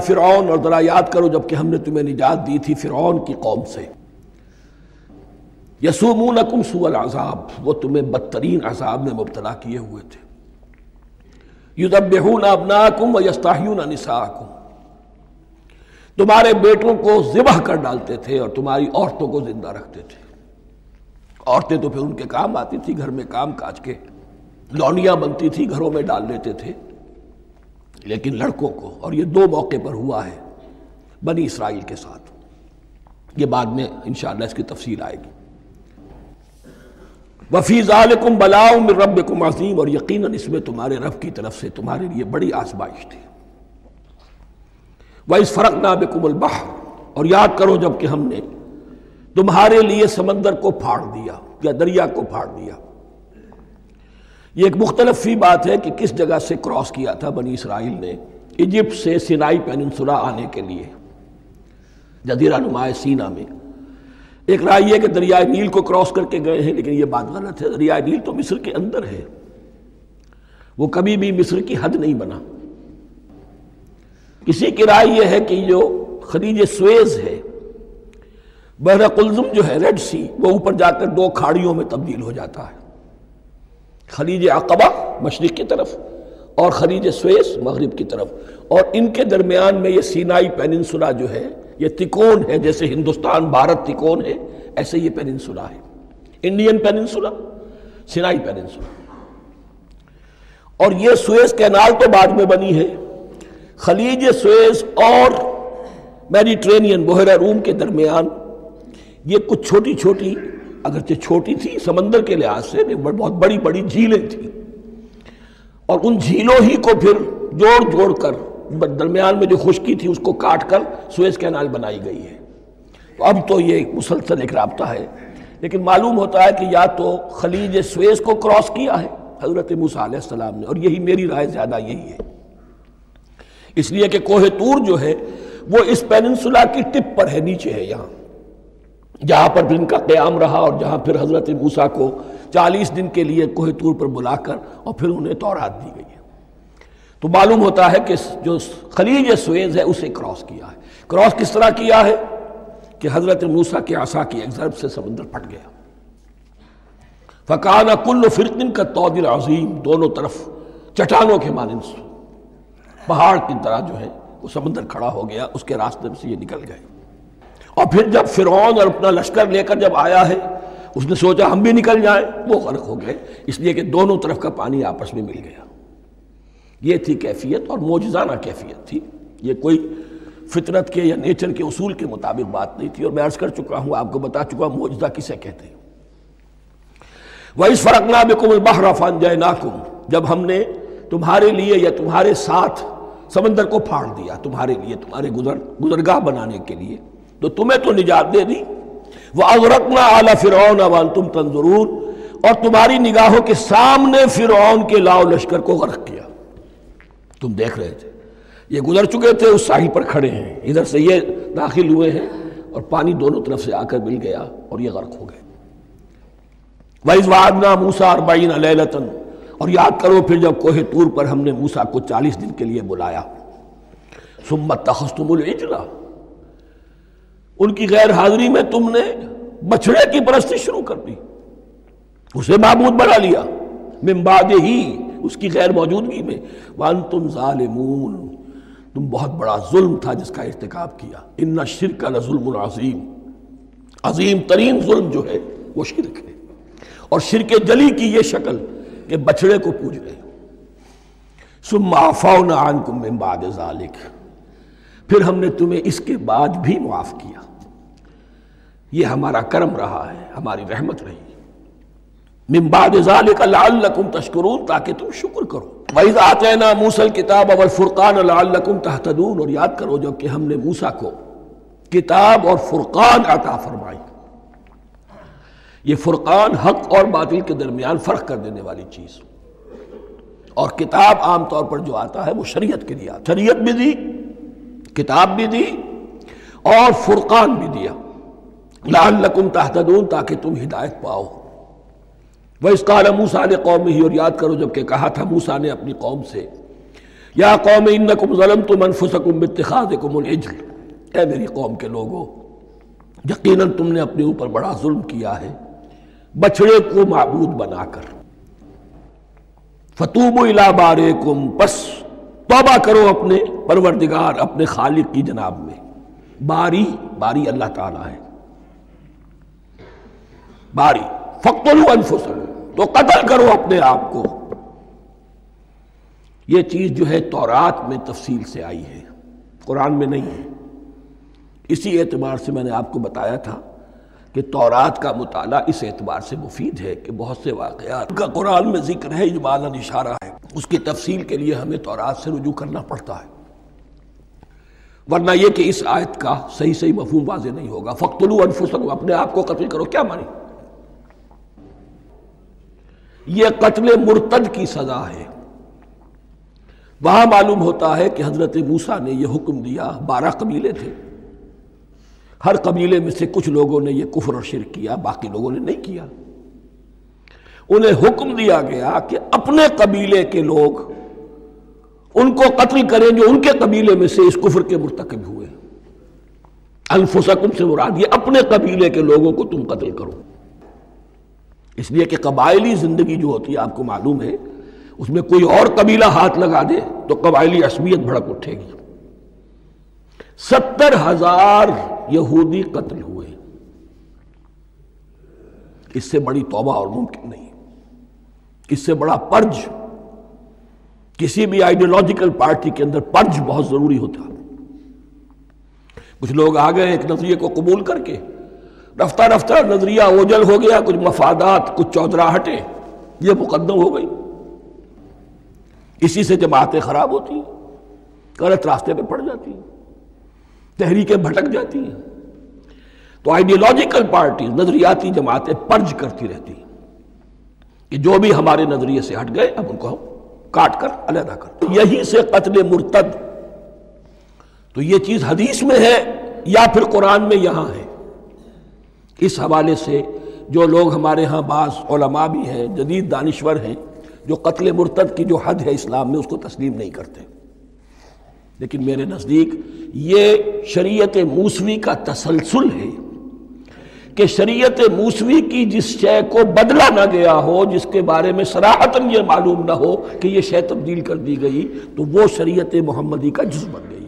फ़िरौन और ज़रा याद करो जबकि हमने तुम्हें निजात दी थी फ़िरौन की कौम से। यसूमूनकुम सुअल अजाब, वो तुम्हें बदतरीन अजाब में मुबतला किए हुए थे। युदबहून अबनाकुम व यस्ताहून निसाकुम। तुम्हारे बेटों को ज़िबह कर डालते थे और तुम्हारी औरतों को ज़िंदा रखते थे। औरतें तो फिर उनके काम आती थी, घर में काम काज के। लौनियाँ बनती थी, घरों में डाल लेते थे। लेकिन लड़कों को, और ये दो मौके पर हुआ है, बनी इसराइल के साथ। ये बाद में इंशाल्लाह इसकी तफसील आएगी। वफीज आलकुम बलाउम रब अजीम, और यकीन इसमें तुम्हारे रब की तरफ़ से तुम्हारे लिए बड़ी आजमाइश थी। वह इस फ़र्क ना बेकुमल और याद करो जबकि हमने तुम्हारे लिए समंदर को फाड़ दिया, या दरिया को फाड़ दिया। ये एक मुख्तलफ सी बात है कि किस जगह से क्रॉस किया था बनी इसराइल ने इजिप्ट से सिनाई पेनसुला आने के लिए, जजीरा नुमाए सीना में। एक राय यह कि दरियाए नील को क्रॉस करके गए हैं, लेकिन यह बात गलत है। दरियाए नील तो मिस्र के अंदर है। वो कभी भी मिस्र की हद नहीं बना। किसी की राय यह है कि जो खलीज स्वेज है, बहरा कुलजुम जो है, रेड सी, वो ऊपर जाकर दो खाड़ियों में तब्दील हो जाता है। खलीज अकबा मशरक की तरफ़ और खलीज स्वेस मगरब की तरफ़। और इनके दरमियान में ये सीनाई पेनिनसुला जो है, ये तिकोन है, जैसे हिंदुस्तान, भारत तिकोन है, ऐसे ये पेनिनसुला है। Indian peninsula, Sinai peninsula. और ये स्वेस कैनाल तो बाद में बनी है। खलीज स्वेस और मेडिट्रेनियन बोहरा रूम के दरमियान ये कुछ छोटी छोटी अगरचे छोटी थी, समंदर के लिहाज से बहुत बड़ी बड़ी झीलें थी। और उन झीलों ही को फिर जोड़ जोड़ कर दरमियान में जो खुश्की थी उसको काट कर सुएज कैनाल बनाई गई है। तो अब तो ये मुसलसल एक रबता है। लेकिन मालूम होता है कि या तो खलीज सुएज को क्रॉस किया है हज़रत मूसम ने, और यही मेरी राय ज़्यादा यही है। इसलिए कि कोहे तूर जो है, वो इस पेनसुला की टिप पर है, नीचे है यहाँ। जहाँ पर भी इनका क्याम रहा और जहाँ फिर हज़रत मूसा को चालीस दिन के लिए कोहतूर पर बुलाकर और फिर उन्हें तौरात दी गई है। तो मालूम होता है कि जो खलीज स्वेज है, उसे क्रॉस किया है। क्रॉस किस तरह किया है? कि हज़रत मूसा के आशा की एक जरब से समंदर फट गया। फ़काना कुल्ल फिरकिन का तौदिल अजीम, दोनों तरफ़ चट्टानों के मानंद पहाड़ की तरह जो है, वो समंदर खड़ा हो गया, उसके रास्ते से ये निकल गए। और फिर जब फिरौन और अपना लश्कर लेकर जब आया है, उसने सोचा हम भी निकल जाएँ। वो गर्क हो गए। इसलिए कि दोनों तरफ़ का पानी आपस में मिल गया। ये थी कैफियत और मोजाना कैफियत थी। ये कोई फितरत के या नेचर के उसूल के मुताबिक बात नहीं थी। और मैं अर्ज़ कर चुका हूँ, आपको बता चुका हूँ मोजा किसे कहते हैं। वह फ़र्क ना बेकुम बहरफान जय नाकुम जब हमने तुम्हारे लिए या तुम्हारे साथ समंदर को फाड़ दिया, तुम्हारे लिए, तुम्हारे गुजर, गुजरगाह बनाने के लिए तो तुम्हें तो निजात दे दी। वह अगरकना आला फिर अवान तुम तंजरून। और तुम्हारी निगाहों के सामने फिर के लाओ लश्कर को गर्क किया। तुम देख रहे थे, ये गुजर चुके थे, उस साहिल पर खड़े हैं। इधर से ये दाखिल हुए हैं और पानी दोनों तरफ़ से आकर मिल गया और ये गर्क हो गए। वैज वादना मूसा अरबाइन अलतन और याद करो, फिर जब कोहे तूर पर हमने मूसा को चालीस दिन के लिए बुलाया। सुम्मत तखस्तुमुल इजला। उनकी गैर हाजिरी में तुमने बछड़े की परस्ती शुरू कर दी। उसे महबूद बना लिया। मिम्बाद ही, उसकी गैर मौजूदगी में। वन तुम ालिमून तुम बहुत बड़ा जुल्म था जिसका इरतकब किया। इन्ना शिरक का जुल्म अजीम। तरीन जुल्म जो है, वो शिरक है। और शिरक जली की ये शक्ल के बछड़े को पूज रहे सुम आफाउन आन कुम मिम्बाद जालिक। फिर हमने तुम्हें इसके बाद भी मुआफ किया। ये हमारा कर्म रहा है, हमारी रहमत रही। मिम्बाद लाकुम ताकि तुम शुक्र करो। वही आते ना मूसल किताब अवल फुरकान लाकुम तहतदून, और याद करो जब कि हमने मूसा को किताब और फुरकान अता फरमाई। ये फुरकान हक और बातिल के दरमियान फ़र्क कर देने वाली चीज़। और किताब आमतौर पर जो आता है वो शरीयत के लिए शरीयत भी दी किताब भी दी और फुरकान भी दिया। लाल तहतदून, ताकि तुम हिदायत पाओ। वह इस काल मूसा ने कौम ही, और याद करो जबकि कहा था, मूसा ने अपनी कौम से, या कौम इन कुम जलम तुम अनफुसकुम इतखाद कुमजल ए मेरी कौम के लोगों, यकीनन तुमने अपने ऊपर बड़ा जुल्म किया है। बछड़े को मबूद बनाकर। फतूब इला बारे कुम बस तोबा करो अपने परवरदिगार, अपने खालिक की जनाब में। बारी बारी अल्लाह ताला है। बारी, फ़क्तलू अनफुसन तो कत्ल करो अपने आप को। यह चीज़ जो है तौरात में तफसील से आई है, कुरान में नहीं है। इसी एतबार से मैंने आपको बताया था कि तौरात का मुताला इस एतबार से मुफीद है कि बहुत से वाक़ात का कुरान में ज़िक्र है इजमालन इशारा है। उसकी तफसील के लिए हमें तौरात से रुजू करना पड़ता है। वरना यह कि इस आयत का सही सही मफहूम वाजे नहीं होगा। फ़ख्तलू अनफुसक अपने आप को कत्ल करो, क्या मानी? यह कत्ल मुर्तद की सजा है। वहाँ मालूम होता है कि हज़रत मूसा ने यह हुक्म दिया, बारह कबीले थे। हर कबीले में से कुछ लोगों ने यह कुफर और शिर किया, बाकी लोगों ने नहीं किया। उन्हें हुक्म दिया गया कि अपने कबीले के लोग उनको कत्ल करें जो उनके कबीले में से इस कुफर के मुरतकब हुए। अनफुसकुम से मुराद, ये अपने कबीले के लोगों को तुम कत्ल करो। इसलिए कि कबायली ज़िंदगी जो होती है, आपको मालूम है, उसमें कोई और कबीला हाथ लगा दे तो कबायली असमियत भड़क उठेगी। सत्तर हज़ार यहूदी कत्ल हुए। इससे बड़ी तौबा और मुमकिन नहीं। इससे बड़ा पर्ज, किसी भी आइडियोलॉजिकल पार्टी के अंदर पर्ज बहुत ज़रूरी होता। कुछ लोग आ गए एक नज़रिए को कबूल करके। रफ्ता रफ्ता, नज़रिया ओझल हो गया, कुछ मफादात, कुछ चौधराहटे, ये मुकदम हो गई। इसी से जमातें खराब होती, गलत रास्ते पे पड़ जाती। हैं तहरीकें भटक जाती हैं। तो आइडियोलॉजिकल पार्टी नजरियाती जमातें पर्ज करती रहती हैं कि जो भी हमारे नज़रिए से हट गए, अब उनको हम काट कर अलहदा कर। तो यही से कत्ल मुर्तद। तो ये चीज़ हदीस में है या फिर कुरान में यहाँ है? इस हवाले से जो लोग हमारे यहाँ ओलमा भी हैं, जदीद दानश्वर हैं, जो कत्ल मुर्तद की जो हद है इस्लाम में, उसको तस्लीम नहीं करते। लेकिन मेरे नज़दीक ये शरीयत मूसवी का तसलसल है कि शरीयत मूसवी की जिस शय को बदला ना गया हो, जिसके बारे में सराहतन ये मालूम ना हो कि ये शय तब्दील कर दी गई तो वो शरीयत मोहम्मदी का जुज बन गई।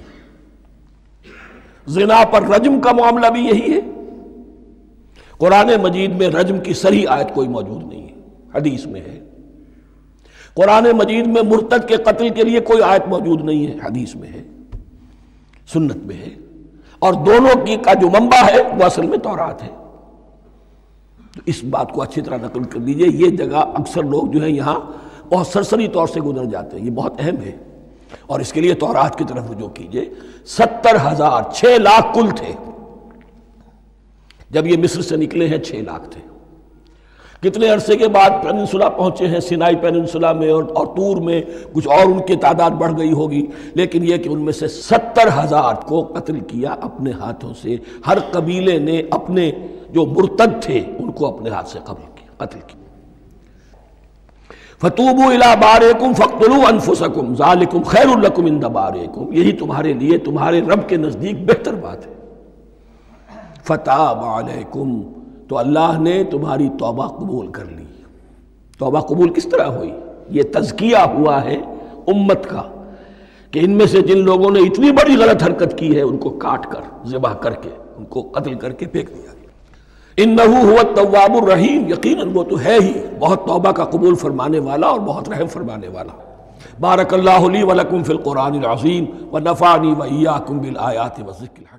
जिना पर रजम का मामला भी यही है। कुरान मजीद में रजम की सही आयत कोई मौजूद नहीं है, हदीस में है। कुरान मजीद में मुर्तद के कत्ल के लिए कोई आयत मौजूद नहीं है, हदीस में है, सुन्नत में है। और दोनों की का जो मंबा है वह असल में तौरात है। तो इस बात को अच्छी तरह नकल कर दीजिए ये जगह अक्सर लोग जो है यहाँ बहुत सरसरी तौर से गुजर जाते हैं, ये बहुत अहम है। और इसके लिए तौरात की तरफ़ रुजू कीजिए, सत्तर हज़ार छह लाख कुल थे। जब ये मिस्र से निकले हैं, छह लाख थे। कितने अरसे के बाद पेनसुला पहुँचे हैं सिनाई पेनसुला में और, और तूर में कुछ और उनकी तादाद बढ़ गई होगी। लेकिन यह कि उनमें से सत्तर हज़ार को कत्ल किया अपने हाथों से। हर कबीले ने अपने जो मुर्तद थे उनको अपने हाथ से कबल किया कत्ल किया। फतूबू इला बारेकुम फ़ख्तलू अनफुसकुम जालिकुम खैरुल्लकुम इंदा बारेकुम। यही तुम्हारे लिए तुम्हारे रब के नज़दीक बेहतर बात है। फ़ताबकुम तो अल्लाह ने तुम्हारी तौबा कबूल कर ली। तौबा कबूल किस तरह हुई? ये तजकिया हुआ है उम्मत का कि इनमें से जिन लोगों ने इतनी बड़ी गलत हरकत की है, उनको काट कर ज़िबा करके, उनको कत्ल करके फेंक दिया इन नहू हुआ तवाबुर रहीम यकीन वो तो है ही, बहुत तौबा का कबूल फरमाने वाला और बहुत रहम फरमाने वाला। बारक अल्लाह वलकुम फ़िल कुरान अज़ीम व नफ़ानी व ईयाकुम बिल आयात व ज़िक्र।